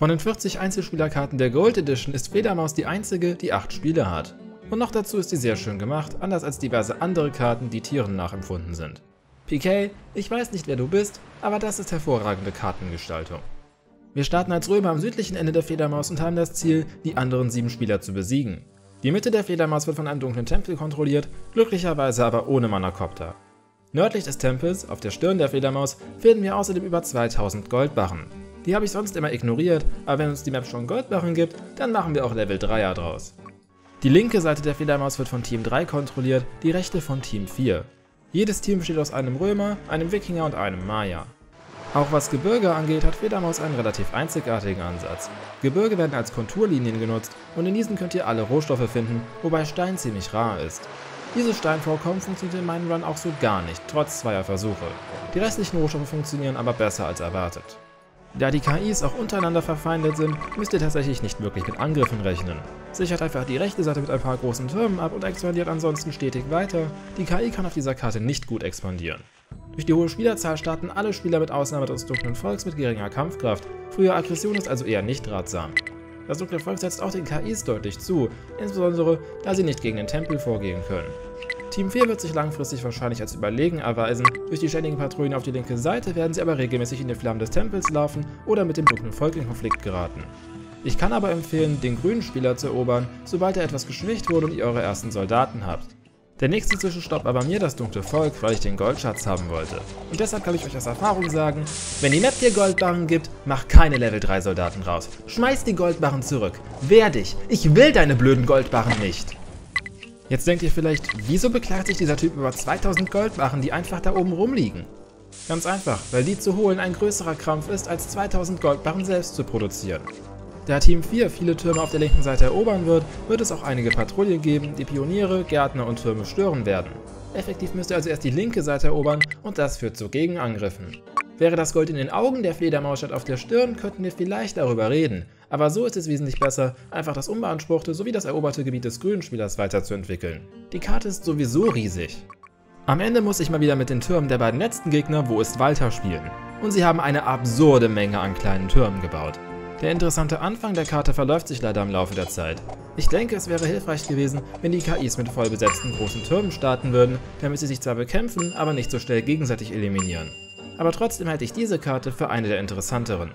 Von den 40 Einzelspielerkarten der Gold Edition ist Fledermaus die einzige, die 8 Spiele hat. Und noch dazu ist sie sehr schön gemacht, anders als diverse andere Karten, die Tieren nachempfunden sind. PK, ich weiß nicht wer du bist, aber das ist hervorragende Kartengestaltung. Wir starten als Römer am südlichen Ende der Fledermaus und haben das Ziel, die anderen sieben Spieler zu besiegen. Die Mitte der Fledermaus wird von einem dunklen Tempel kontrolliert, glücklicherweise aber ohne Manakopter. Nördlich des Tempels, auf der Stirn der Fledermaus, finden wir außerdem über 2000 Goldbarren. Die habe ich sonst immer ignoriert, aber wenn uns die Map schon Goldbarren gibt, dann machen wir auch Level 3er draus. Die linke Seite der Fledermaus wird von Team 3 kontrolliert, die rechte von Team 4. Jedes Team besteht aus einem Römer, einem Wikinger und einem Maya. Auch was Gebirge angeht, hat Fledermaus einen relativ einzigartigen Ansatz. Gebirge werden als Konturlinien genutzt und in diesen könnt ihr alle Rohstoffe finden, wobei Stein ziemlich rar ist. Dieses Steinvorkommen funktioniert in meinem Run auch so gar nicht, trotz zweier Versuche. Die restlichen Rohstoffe funktionieren aber besser als erwartet. Da die KIs auch untereinander verfeindet sind, müsst ihr tatsächlich nicht wirklich mit Angriffen rechnen. Sichert einfach die rechte Seite mit ein paar großen Türmen ab und expandiert ansonsten stetig weiter. Die KI kann auf dieser Karte nicht gut expandieren. Durch die hohe Spielerzahl starten alle Spieler mit Ausnahme des dunklen Volks mit geringer Kampfkraft. Frühe Aggression ist also eher nicht ratsam. Das dunkle Volk setzt auch den KIs deutlich zu, insbesondere da sie nicht gegen den Tempel vorgehen können. Team 4 wird sich langfristig wahrscheinlich als überlegen erweisen, durch die ständigen Patrouillen auf die linke Seite werden sie aber regelmäßig in die Flammen des Tempels laufen oder mit dem dunklen Volk in Konflikt geraten. Ich kann aber empfehlen, den grünen Spieler zu erobern, sobald er etwas geschwächt wurde und ihr eure ersten Soldaten habt. Der nächste Zwischenstopp war bei mir das dunkle Volk, weil ich den Goldschatz haben wollte. Und deshalb kann ich euch aus Erfahrung sagen, wenn die Map dir Goldbarren gibt, mach keine Level 3 Soldaten raus. Schmeiß die Goldbarren zurück. Wehr dich. Ich will deine blöden Goldbarren nicht. Jetzt denkt ihr vielleicht, wieso beklagt sich dieser Typ über 2000 Goldbarren, die einfach da oben rumliegen? Ganz einfach, weil die zu holen ein größerer Krampf ist, als 2000 Goldbarren selbst zu produzieren. Da Team 4 viele Türme auf der linken Seite erobern wird, wird es auch einige Patrouillen geben, die Pioniere, Gärtner und Türme stören werden. Effektiv müsst ihr also erst die linke Seite erobern und das führt zu Gegenangriffen. Wäre das Gold in den Augen der Fledermaus statt auf der Stirn, könnten wir vielleicht darüber reden. Aber so ist es wesentlich besser, einfach das unbeanspruchte sowie das eroberte Gebiet des grünen Spielers weiterzuentwickeln. Die Karte ist sowieso riesig. Am Ende muss ich mal wieder mit den Türmen der beiden letzten Gegner Wo ist Walter spielen. Und sie haben eine absurde Menge an kleinen Türmen gebaut. Der interessante Anfang der Karte verläuft sich leider im Laufe der Zeit. Ich denke, es wäre hilfreich gewesen, wenn die KIs mit voll besetzten großen Türmen starten würden, damit sie sich zwar bekämpfen, aber nicht so schnell gegenseitig eliminieren aber trotzdem halte ich diese Karte für eine der interessanteren.